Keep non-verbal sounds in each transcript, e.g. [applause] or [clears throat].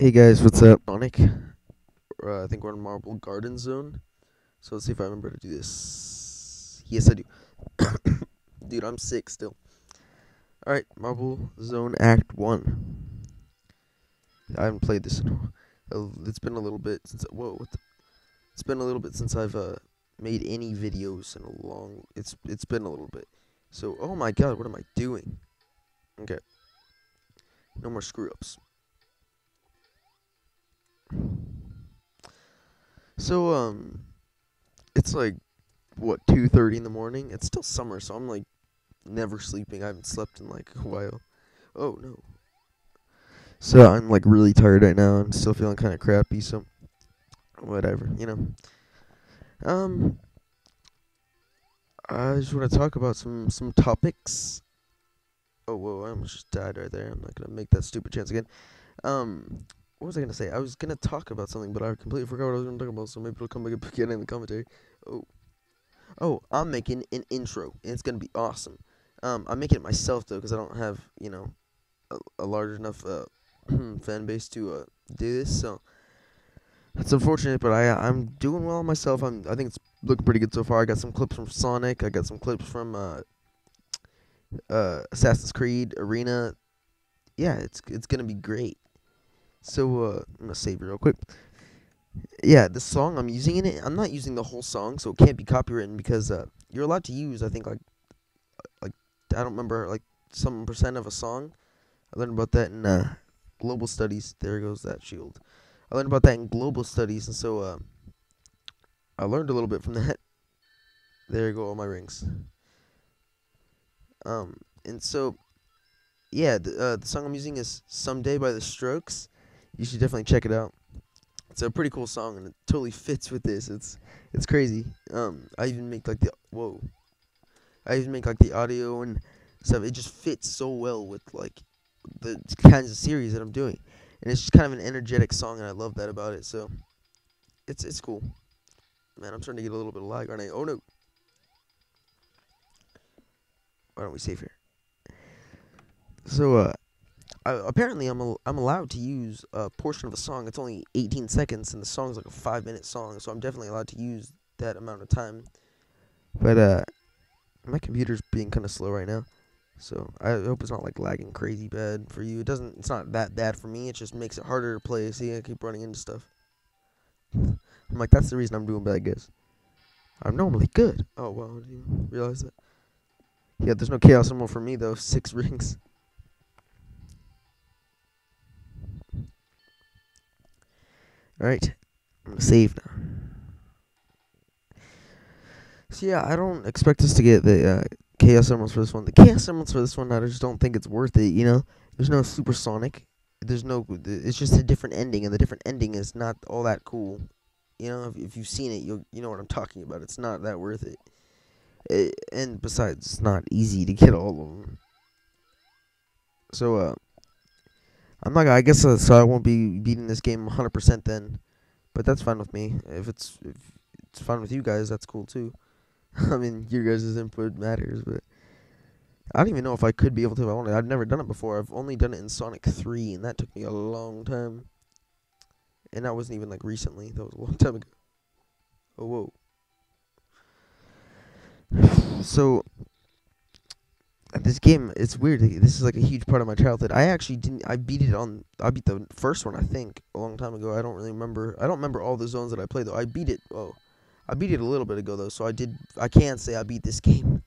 Hey guys, what's up? Sonic. Uh, I think we're in Marble Garden Zone. So let's see if I remember to do this. Yes, I do. [coughs] Dude, I'm sick still. Alright, Marble Zone Act 1. I haven't played this in a, a- it's been a little bit since whoa, what the, it's been a little bit since I've uh made any videos in a long it's it's been a little bit. So, oh my god, what am I doing? Okay. No more screw ups. So um, it's like what two thirty in the morning. It's still summer, so I'm like never sleeping. I haven't slept in like a while. Oh no. So I'm like really tired right now. I'm still feeling kind of crappy. So whatever, you know. Um, I just want to talk about some some topics. Oh whoa! I almost just died right there. I'm not gonna make that stupid chance again. Um, what was I gonna say? I was gonna talk about something, but I completely forgot what I was gonna talk about. So maybe it'll come back up [laughs] again in the commentary. Oh, oh, I'm making an intro, and it's gonna be awesome. Um, I'm making it myself though, because I don't have you know a, a large enough uh, [clears throat] fan base to uh, do this. So that's unfortunate, but I I'm doing well myself. I'm I think it's looking pretty good so far. I got some clips from Sonic. I got some clips from uh, uh, Assassin's Creed Arena. Yeah, it's it's gonna be great. So uh, I'm gonna save real quick. Yeah, the song I'm using in it, I'm not using the whole song, so it can't be copywritten because uh, you're allowed to use, I think, like, like I don't remember, like some percent of a song. I learned about that in uh, global studies. There goes that shield. I learned about that in global studies, and so uh, I learned a little bit from [laughs] that. There go all my rings. Um, and so, yeah, the uh, the song I'm using is "Someday" by The Strokes. You should definitely check it out. It's a pretty cool song, and it totally fits with this. It's it's crazy. Um, I even make like the whoa, I even make like the audio and stuff. It just fits so well with like the kinds of series that I'm doing, and it's just kind of an energetic song, and I love that about it. So, it's it's cool. Man, I'm starting to get a little bit of lag, aren't I? Oh no. Why don't we save here? So, uh, I, apparently I'm I'm allowed to use a portion of a song. It's only 18 seconds, and the song's like a five minute song, so I'm definitely allowed to use that amount of time. But uh, my computer's being kind of slow right now, so I hope it's not like lagging crazy bad for you. It doesn't. It's not that bad for me. It just makes it harder to play. See, I keep running into stuff. I'm like, that's the reason I'm doing bad, guys. I'm normally good. Oh wow, did you realize that? Yeah, there's no chaos anymore for me though. [laughs] Six rings. Alright. I'm gonna save now. So yeah, I don't expect us to get the uh, Chaos Emeralds for this one. The Chaos Emeralds for this one, I just don't think it's worth it, you know? There's no Supersonic. There's no... It's just a different ending, and the different ending is not all that cool. You know, if, if you've seen it, you'll you know what I'm talking about. It's not that worth it. Eh, and besides, it's not easy to get all of them. So, uh... I'm not. I guess uh, so. I won't be beating this game 100% then, but that's fine with me. If it's if it's fine with you guys, that's cool too. [laughs] I mean, your guys' input matters, but I don't even know if I could be able to if I wanted. I've never done it before. I've only done it in Sonic 3, and that took me a long time. And that wasn't even like recently. That was a long [laughs] time ago. Oh whoa. [sighs] So this game it's weird this is like a huge part of my childhood. I actually didn't i beat it on i beat the first one i think a long time ago. I don't really remember i don't remember all the zones that i played though. I beat it oh i beat it a little bit ago though so i did i can't say i beat this game.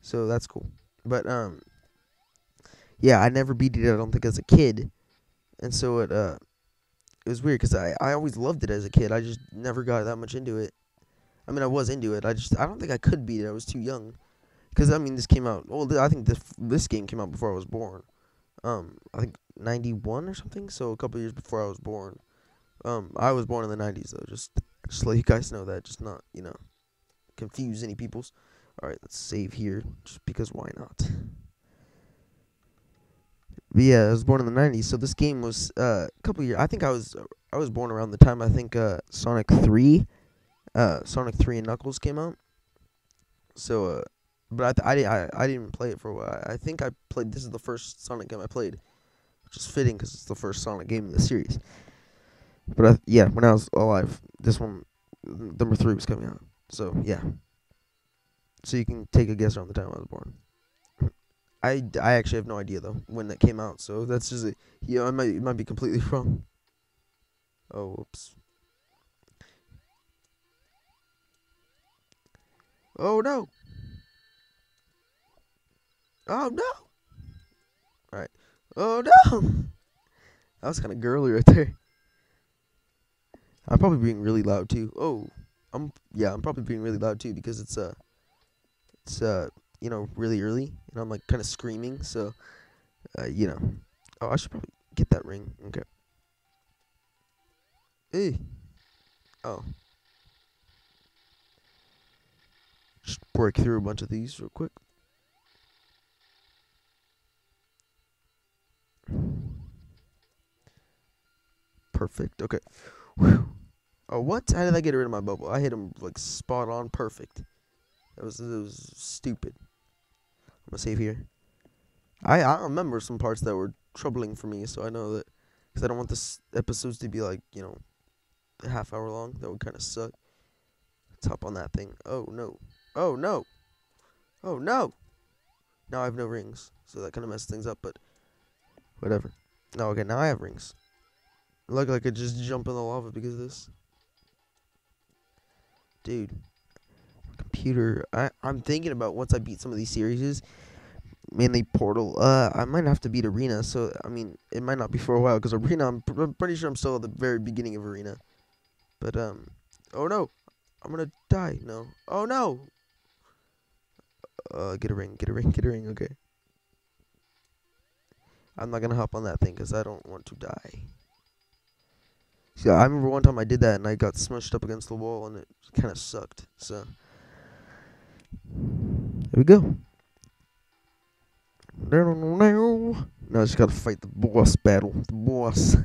So that's cool. But um yeah i never beat it i don't think as a kid. And so it uh it was weird because I, I always loved it as a kid. I just never got that much into it. I mean i was into it. I just i don't think i could beat it. I was too young because I mean, this came out. Well, I think this this game came out before I was born. Um, I think ninety one or something. So a couple years before I was born. Um, I was born in the nineties though. Just just let you guys know that. Just not you know, confuse any peoples. All right, let's save here. Just because why not? But yeah, I was born in the nineties. So this game was uh, a couple years. I think I was I was born around the time I think uh, Sonic three, uh, Sonic three and Knuckles came out. So uh but I, th- I, I, I didn't even play it for a while. I think I played. This is the first Sonic game I played, which is fitting because it's the first Sonic game in the series. But I, yeah, when I was alive, this one, number three, was coming out. So yeah. So you can take a guess around the time I was born. I, I actually have no idea though when that came out. So that's just a, yeah, I might might be completely [laughs] wrong. Oh, whoops. Oh no. Oh no. All right. Oh no. That was kind of girly right there. I'm probably being really loud too. Oh, I'm yeah, I'm probably being really loud too because it's uh, it's uh, you know, really early and I'm like kind of screaming. So, uh, you know, oh, I should probably get that ring. Okay. Hey. Oh. Just break through a bunch of these real quick. Perfect. Okay. Whew. Oh, what? How did I get rid of my bubble? I hit him like spot on perfect. That was, that was stupid. I'm gonna save here. I I remember some parts that were troubling for me, so I know that because I don't want this episodes to be like you know, a half hour long. That would kind of suck. Let's hop on that thing. Oh no! Oh no! Oh no! Now I have no rings, so that kind of messed things up. But whatever. No, okay, now I have rings. Look like I could just jump in the lava because of this. Dude. Computer. I, I'm thinking about once I beat some of these series, mainly Portal, uh, I might have to beat Arena. So, I mean, it might not be for a while because Arena, I'm, pr- I'm pretty sure I'm still at the very beginning of Arena. But, um, oh no. I'm gonna die. No. Oh no! Uh, get a ring, get a ring, get a ring, okay. I'm not gonna hop on that thing because I don't want to die. See, I remember one time I did that and I got smushed up against the wall and it kind of sucked. So, there we go. Now I just gotta fight the boss battle. The boss.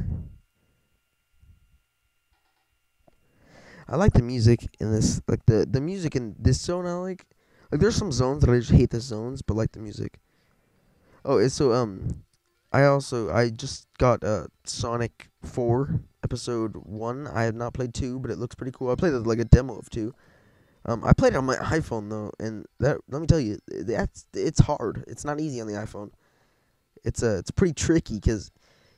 I like the music in this, like the the music in this zone. I like, like there's some zones that I just hate the zones, but like the music. Oh, it's so um, I also I just got uh Sonic Four episode one. I have not played two, but it looks pretty cool. I played like a demo of two. Um, I played it on my iPhone though, and that let me tell you, that's it's hard. It's not easy on the iPhone. It's uh, it's pretty tricky because,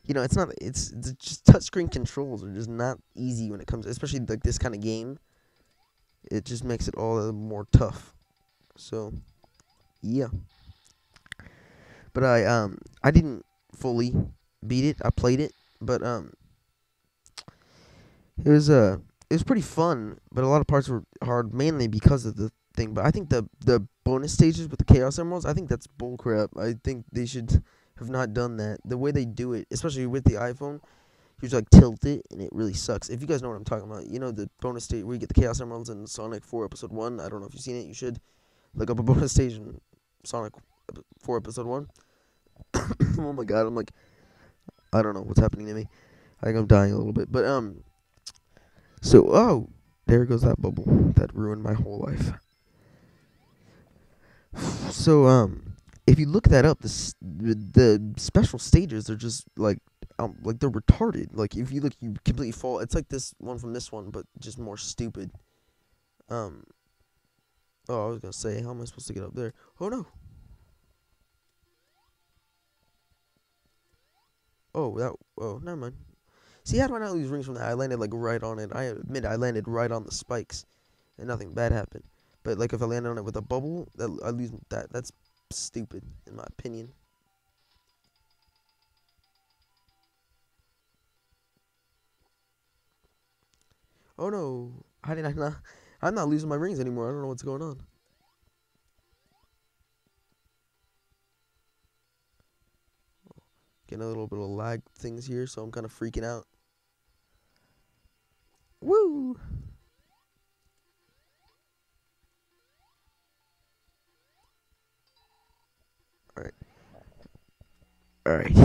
you know, it's not it's, it's just touchscreen controls are just not easy when it comes, especially like this kind of game. It just makes it all the more tough. So, yeah. But I um I didn't fully beat it. I played it, but um it was uh it was pretty fun, but a lot of parts were hard mainly because of the thing. But I think the the bonus stages with the chaos emeralds, I think that's bullcrap. I think they should have not done that. The way they do it, especially with the iPhone, you just like tilt it and it really sucks. If you guys know what I'm talking about, you know the bonus stage where you get the chaos emeralds in Sonic 4 episode 1. I don't know if you've seen it, you should look up a [laughs] bonus stage in Sonic 4 episode 1. [coughs] oh my god, I'm like I don't know what's happening to me. I think I'm dying a little bit. But um so, oh, there goes that bubble that ruined my whole life. [sighs] So, um, if you look that up, the the special stages are just like um like they're retarded. Like if you look, you completely fall. It's like this one from this one, but just more stupid. Um. Oh, I was gonna say, how am I supposed to get up there? Oh no. Oh, that. Oh, never mind. See, I not lose rings from that? I landed like right on it. I admit I landed right on the spikes, and nothing bad happened. But like if I landed on it with a bubble, that I lose that. That's stupid, in my opinion. Oh no! How did I not? I'm not losing my rings anymore. I don't know what's going on. Getting a little bit of lag things here, so I'm kind of freaking out. Alright.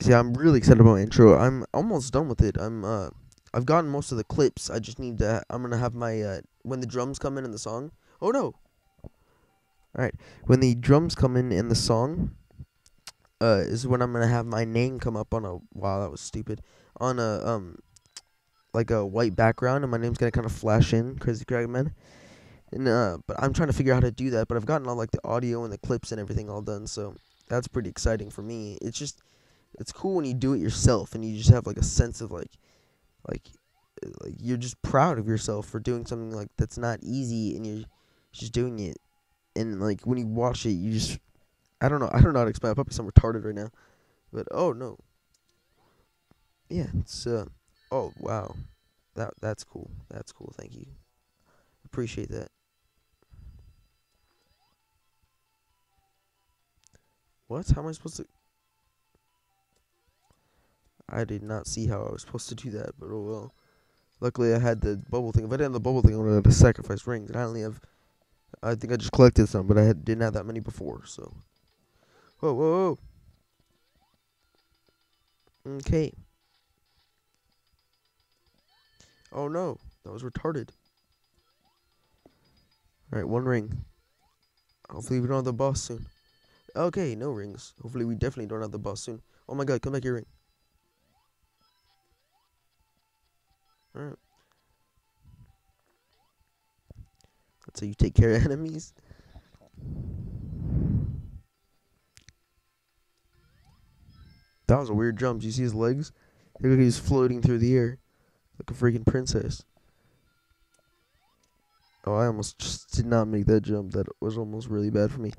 See, I'm really excited about my intro. I'm almost done with it. I'm, uh, I've gotten most of the clips. I just need to, I'm gonna have my, uh, when the drums come in in the song. Oh no! Alright. When the drums come in in the song, uh, is when I'm gonna have my name come up on a wow that was stupid on a um like a white background and my name's gonna kind of flash in Crazy Cragman. And uh, but I'm trying to figure out how to do that. But I've gotten all like the audio and the clips and everything all done, so that's pretty exciting for me. It's just it's cool when you do it yourself and you just have like a sense of like like like you're just proud of yourself for doing something like that's not easy and you're just doing it and like when you watch it you just I don't know I don't know how to explain. I'm probably some retarded right now, but oh no. Yeah, it's uh oh wow, that that's cool. That's cool. Thank you. Appreciate that. What? How am I supposed to? I did not see how I was supposed to do that, but oh well. Luckily, I had the bubble thing. If I didn't have the bubble thing, I would have to sacrifice rings. And I only have, I think I just collected some, but I had, didn't have that many before. So, whoa, whoa, whoa. Okay. Oh no, that was retarded. Alright, one ring. Hopefully we don't have the boss soon. Okay, no rings. Hopefully we definitely don't have the boss soon. Oh my god, come back here, ring. Alright. That's how you take care of [laughs] enemies. That was a weird jump. Do you see his legs? Look like he's floating through the air. Like a freaking princess. Oh, I almost just did not make that jump. That was almost really bad for me.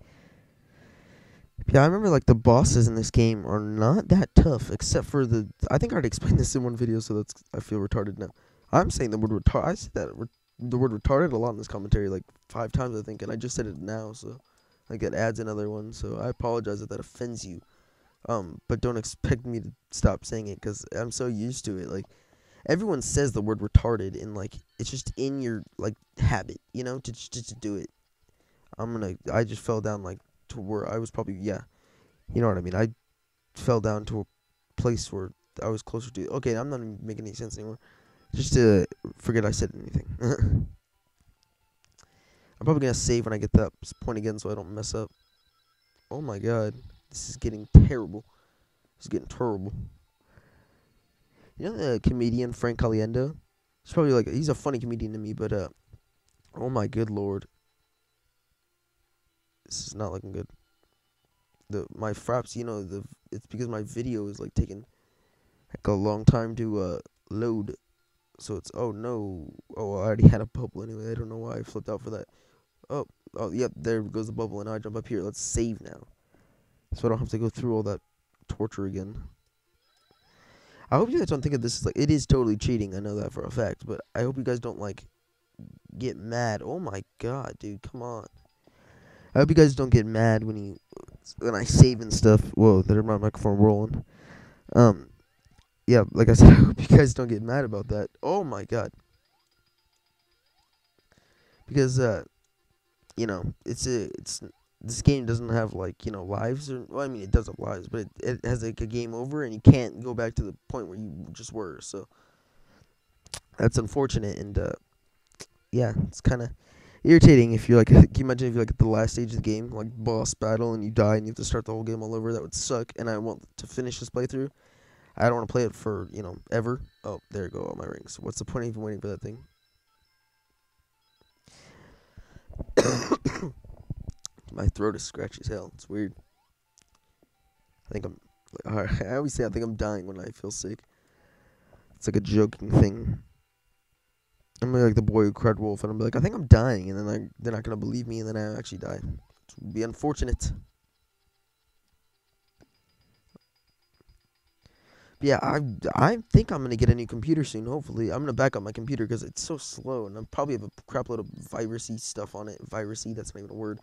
Yeah, I remember like the bosses in this game are not that tough, except for the. I think I already explained this in one video, so that's I feel retarded now. I'm saying the word retard. I said that re- the word retarded a lot in this commentary, like five times I think, and I just said it now, so like it adds another one. So I apologize if that offends you. Um, but don't expect me to stop saying it because I'm so used to it. Like everyone says the word retarded, and like it's just in your like habit, you know, to to, to do it. I'm gonna. I just fell down like to where I was probably yeah, you know what I mean. I fell down to a place where I was closer to. Okay, I'm not making any sense anymore. Just to forget I said anything. [laughs] I'm probably gonna save when I get that point again, so I don't mess up. Oh my god, this is getting terrible. Is getting terrible. You know the comedian Frank Caliendo? He's probably like he's a funny comedian to me, but uh, oh my good lord, this is not looking good. The my fraps, you know, the it's because my video is like taking like a long time to uh load. So it's oh no, oh I already had a bubble anyway. I don't know why I flipped out for that. Oh oh yep, there goes the bubble, and I jump up here. Let's save now, so I don't have to go through all that torture again. I hope you guys don't think of this as like it is totally cheating. I know that for a fact, but I hope you guys don't like get mad. Oh my god, dude, come on. I hope you guys don't get mad when you when I save and stuff. Whoa, there's my microphone rolling. Um, yeah, like I said, [laughs] I hope you guys don't get mad about that. Oh my god, because uh, you know, it's a it's this game doesn't have like you know lives or well, I mean it does have lives, but it, it has like a game over and you can't go back to the point where you just were. So that's unfortunate and uh, yeah, it's kind of irritating if you're like, [laughs] can you imagine if you're like at the last stage of the game, like boss battle, and you die and you have to start the whole game all over? That would suck. And I want to finish this playthrough. I don't want to play it for you know ever. Oh, there go all my rings. What's the point of even waiting for that thing? [coughs] my throat is scratchy as hell. It's weird. I think I'm. [laughs] I always say I think I'm dying when I feel sick. It's like a joking thing. I'm like the boy who cried wolf, and I'm like, I think I'm dying, and then I, they're not gonna believe me, and then I actually die. It would be unfortunate. But yeah, I I think I'm gonna get a new computer soon. Hopefully, I'm gonna back up my computer because it's so slow, and I probably have a crap load of virusy stuff on it. Virusy, that's not even a word.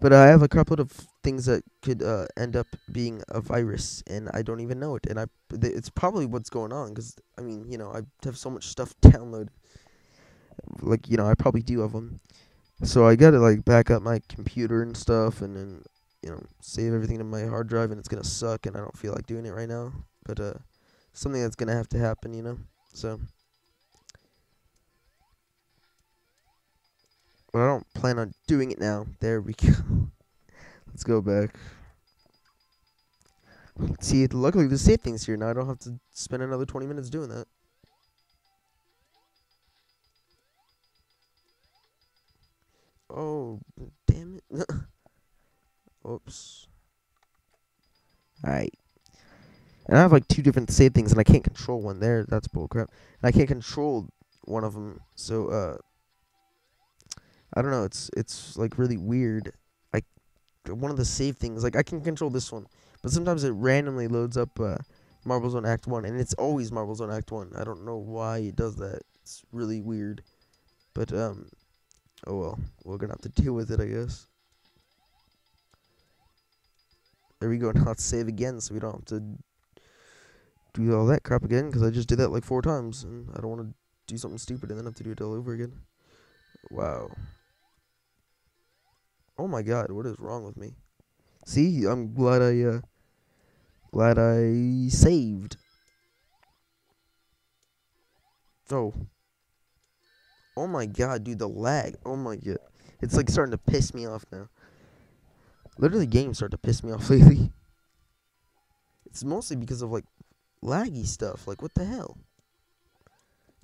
But I have a crap load of things that could uh, end up being a virus, and I don't even know it. And I, it's probably what's going on because I mean, you know, I have so much stuff [laughs] downloaded like you know I probably do have them. So I gotta like back up my computer and stuff, and then you know save everything to my hard drive, and it's gonna suck, and I don't feel like doing it right now. But uh, something that's gonna have to happen, you know. So, but I don't plan on doing it now. There we [laughs] go. Let's go back. See, it luckily the save things here. Now I don't have to spend another 20 minutes doing that. Oh, damn it. [laughs] Oops. Alright. And I have like two different save things, and I can't control one there. That's bullcrap. And I can't control one of them. So, uh, I don't know. It's it's like really weird. Like one of the save things, like I can control this one, but sometimes it randomly loads up uh, Marble Zone Act One, and it's always Marble Zone Act One. I don't know why it does that. It's really weird. But um, oh well, we're gonna have to deal with it, I guess. There we go. [laughs] Now let's save again, so we don't have to do all that crap again. Because I just did that like four times, and I don't want to do something stupid and then have to do it all over again. Wow. Oh my god, what is wrong with me? See, I'm glad I uh glad I saved. Oh. Oh my god, dude, the lag. Oh my god. It's like starting to piss me off now. Literally games start to piss me off [laughs] lately. It's mostly because of like laggy stuff. Like what the hell?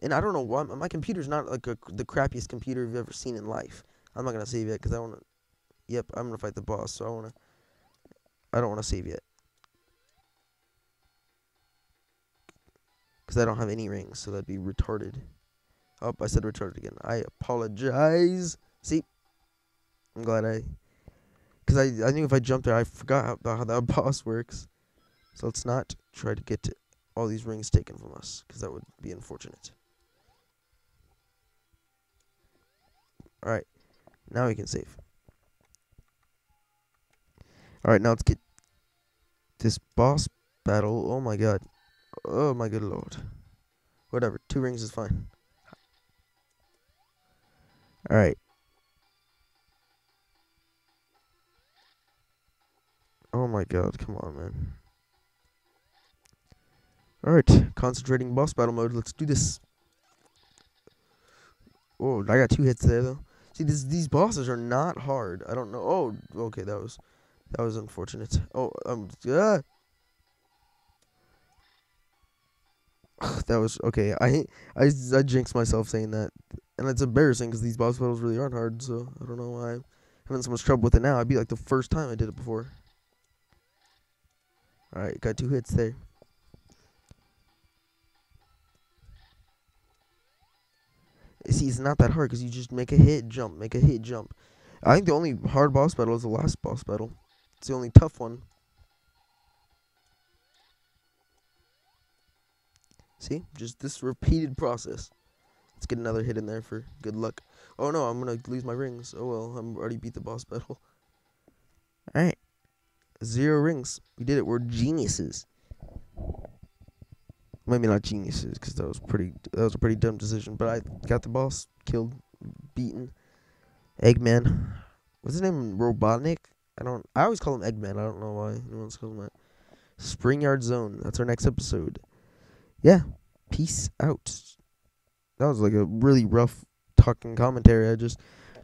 And I don't know why my computer's not like a, the crappiest computer you've ever seen in life. I'm not gonna save it because I want to. Yep, I'm gonna fight the boss, so I wanna. I don't want to save yet. Because I don't have any rings, so that'd be retarded. Oh, I said retarded again. I apologize. See? I'm glad I... Because I, I knew if I jumped there, I forgot about how that [laughs] boss works. So let's not try to get all these rings taken from us, because that would be unfortunate. Alright. Now we can save. Alright, now let's get this boss battle. Oh my god. Oh my good lord. Whatever. Two rings is fine. Alright. Oh my god, come on, man. Alright, concentrating boss battle mode. Let's do this. Oh, I got two hits there, though. See, this, these bosses are not hard. I don't know. Oh, okay, that was that was unfortunate. Oh, um, uh, [sighs] that was okay. I I I jinxed myself saying that, and it's embarrassing because these boss battles really aren't hard. So I don't know why I'm having so much trouble with it now. I'd be like the first time I did it before. All right, got two hits there. See, it's not that hard because you just make a hit, jump, make a hit, jump. I think the only hard boss battle is the last boss battle. It's the only tough one. See? Just this repeated process. Let's get another hit in there for good luck. Oh no, I'm gonna lose my rings. Oh well, I'm already beat the boss battle. [laughs] Alright. Zero rings. We did it. We're geniuses. Maybe not geniuses, because that was pretty that was a pretty dumb decision. But I got the boss, killed, beaten. Eggman. What's his name? Robotnik? I don't. I always call him Eggman. I don't know why no one's calling him that. Spring Yard Zone. That's our next episode. Yeah. Peace out. That was like a really rough talking commentary. I just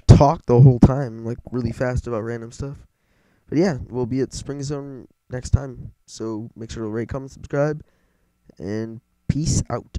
talked the whole time, like really fast about random stuff. But yeah, we'll be at Spring Zone next time. So make sure to rate, comment, subscribe, and peace out.